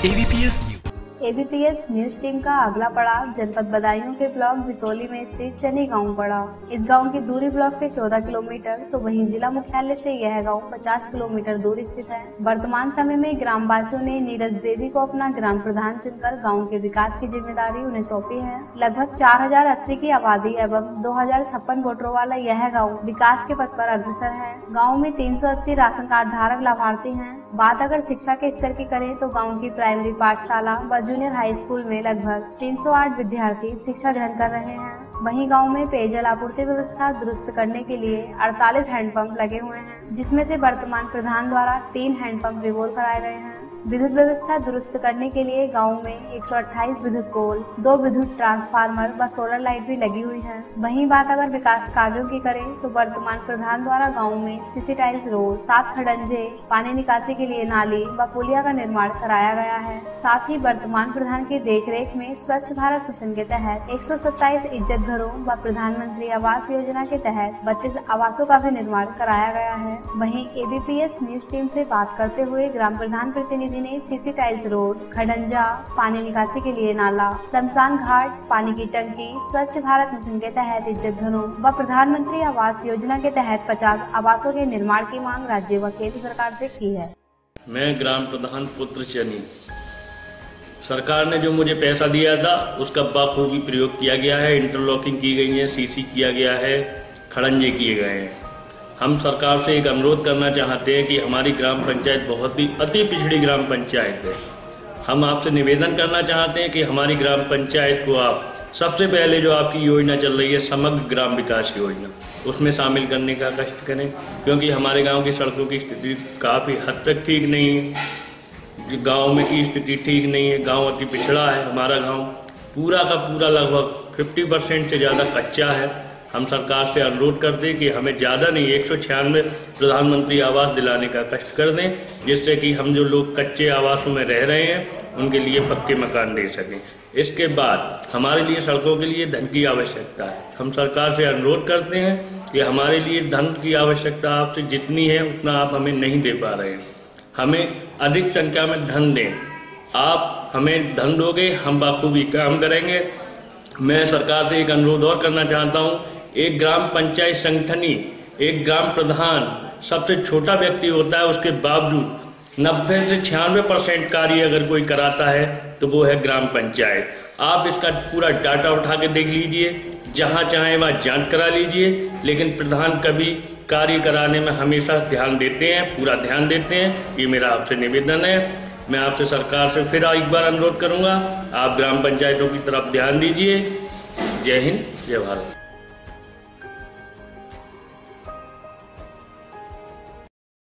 ABPS news ABPS news team का अगला पड़ाव जनपद बदायूं के ब्लॉक बिसोली में स्थित चनी गाँव पड़ा। इस गाँव की दूरी ब्लॉक से 14 किलोमीटर तो वहीं जिला मुख्यालय से यह गाँव 50 किलोमीटर दूर स्थित है। वर्तमान समय में ग्राम वासियों ने नीरज देवी को अपना ग्राम प्रधान चुनकर गाँव के विकास की ज़िम्मेदारी उन्हें सौंपी है। लगभग चार हज़ार अस्सी की आबादी एवं दो हज़ार छप्पन वोटरों वाला यह गाँव विकास के पथ आरोप अग्रसर है। गाँव में तीन सौ अस्सी राशन कार्ड धारक लाभार्थी है। बात अगर शिक्षा के स्तर की करें तो गाँव की प्राइमरी पाठशाला व जूनियर हाई स्कूल में लगभग 308 विद्यार्थी शिक्षा ग्रहण कर रहे हैं। वहीं गाँव में पेयजल आपूर्ति व्यवस्था दुरुस्त करने के लिए 48 हैंडपंप लगे हुए हैं, जिसमें से वर्तमान प्रधान द्वारा तीन हैंडपंप रिवोल कराए गए हैं। विद्युत व्यवस्था दुरुस्त करने के लिए गाँव में 128 विद्युत पोल, दो विद्युत ट्रांसफार्मर व सोलर लाइट भी लगी हुई है। वहीं बात अगर विकास कार्यों की करें तो वर्तमान प्रधान द्वारा गाँव में सीसी टाइल्स रोड सात खडंजे, पानी निकासी के लिए नाली व पुलिया का निर्माण कराया गया है। साथ ही वर्तमान प्रधान की देखरेख में स्वच्छ भारत मिशन के तहत एक सौ सत्ताईस इज़्ज़त घरों व प्रधानमंत्री आवास योजना के तहत बत्तीस आवासों का भी निर्माण कराया गया है। वहीं एबीपीएस न्यूज़ टीम से बात करते हुए ग्राम प्रधान प्रतिनिधि ने सीसी टाइल्स रोड, खडंजा, पानी निकासी के लिए नाला, शमशान घाट, पानी की टंकी, स्वच्छ भारत मिशन के तहत इज़्ज़त घरों व प्रधानमंत्री आवास योजना के तहत पचास आवासों के निर्माण की मांग राज्य व केंद्र सरकार ऐसी की है। मैं ग्राम प्रधान पुत्र चनी सरकार ने जो मुझे पैसा दिया था, उसका बाखूबी प्रयोग किया गया है, इंटरलॉकिंग की गई है, सीसी किया गया है, खड़ंजे किए गए हैं। हम सरकार से एक अनुरोध करना चाहते हैं कि हमारी ग्राम पंचायत बहुत ही अति पिछड़ी ग्राम पंचायत है। हम आपसे निवेदन करना चाहते हैं कि हमारी ग्राम पंचायत को आप सबसे पहले जो आपकी योजना चल रही है, समग्र ग्राम विकास योजना, उसमें शामिल करने का कष्ट करें, क्योंकि हमारे गाँव की सड़कों की स्थिति काफ़ी हद तक ठीक नहीं है। गाँव में की स्थिति ठीक नहीं है, गाँव अति पिछड़ा है, हमारा गाँव पूरा का पूरा लगभग 50 परसेंट से ज़्यादा कच्चा है। हम सरकार से अनुरोध करते हैं कि हमें ज़्यादा नहीं, एक सौ छियानवे प्रधानमंत्री आवास दिलाने का कष्ट कर दें, जिससे कि हम जो लोग कच्चे आवासों में रह रहे हैं, उनके लिए पक्के मकान दे सकें। इसके बाद हमारे लिए सड़कों के लिए धन की आवश्यकता है। हम सरकार से अनुरोध करते हैं कि हमारे लिए धन की आवश्यकता आपसे जितनी है, उतना आप हमें नहीं दे पा रहे हैं। हमें अधिक संख्या में धन दें। आप हमें धन दोगे, हम बाखूबी काम करेंगे। मैं सरकार से एक अनुरोध और करना चाहता हूँ एक ग्राम पंचायत संगठनी, एक ग्राम प्रधान, सबसे छोटा व्यक्ति होता है, उसके बावजूद नब्बे से छियानवे परसेंट कार्य अगर कोई कराता है तो वो है ग्राम पंचायत। आप इसका पूरा डाटा उठा के देख लीजिए, जहाँ चाहे वहाँ जाँच करा लीजिए, लेकिन प्रधान कभी कार्य कराने में हमेशा ध्यान देते हैं, पूरा ध्यान देते हैं। ये मेरा आपसे निवेदन है। मैं आपसे सरकार से फिर एक बार अनुरोध करूँगा, आप ग्राम पंचायतों की तरफ़ ध्यान दीजिए। जय हिंद, जय भारत।